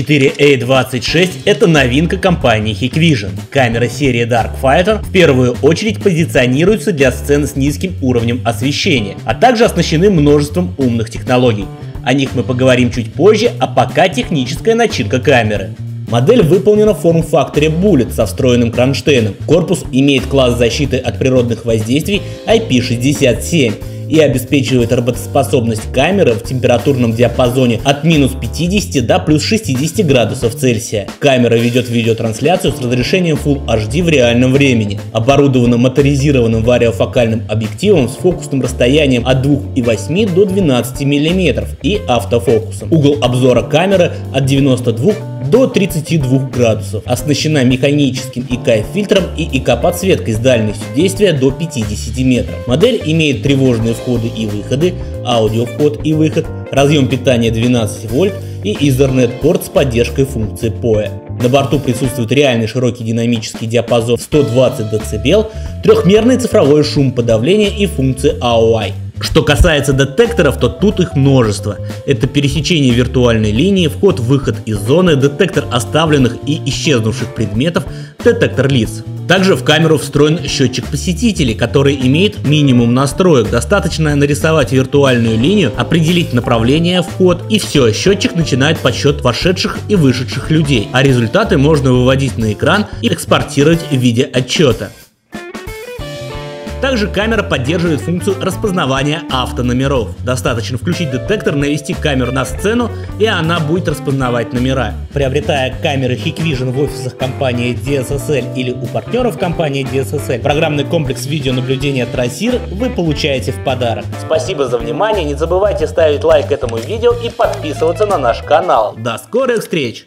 DSM-4A26 это новинка компании Hikvision. Камера серии Dark Fighter в первую очередь позиционируется для сцен с низким уровнем освещения, а также оснащены множеством умных технологий. О них мы поговорим чуть позже, а пока техническая начинка камеры. Модель выполнена в форм-факторе Bullet со встроенным кронштейном. Корпус имеет класс защиты от природных воздействий IP67 и обеспечивает работоспособность камеры в температурном диапазоне от минус 50 до плюс 60 градусов Цельсия. Камера ведет видеотрансляцию с разрешением Full HD в реальном времени. Оборудована моторизированным вариофокальным объективом с фокусным расстоянием от 2,8 до 12 мм и автофокусом. Угол обзора камеры от 92 до 32 градусов. Оснащена механическим ИК-фильтром и ИК-подсветкой с дальностью действия до 50 метров. Модель имеет тревожные входы и выходы, аудиовход и выход, разъем питания 12 вольт и Ethernet порт с поддержкой функции PoE. На борту присутствует реальный широкий динамический диапазон 120 дБ, трехмерный цифровой шум подавления и функция AOI. Что касается детекторов, то тут их множество. Это пересечение виртуальной линии, вход-выход из зоны, детектор оставленных и исчезнувших предметов, детектор лиц. Также в камеру встроен счетчик посетителей, который имеет минимум настроек. Достаточно нарисовать виртуальную линию, определить направление вход и все, счетчик начинает подсчет вошедших и вышедших людей, а результаты можно выводить на экран и экспортировать в виде отчета. Также камера поддерживает функцию распознавания автономеров. Достаточно включить детектор, навести камеру на сцену, и она будет распознавать номера. Приобретая камеры Hikvision в офисах компании DSSL или у партнеров компании DSSL, программный комплекс видеонаблюдения Трассир вы получаете в подарок. Спасибо за внимание, не забывайте ставить лайк этому видео и подписываться на наш канал. До скорых встреч!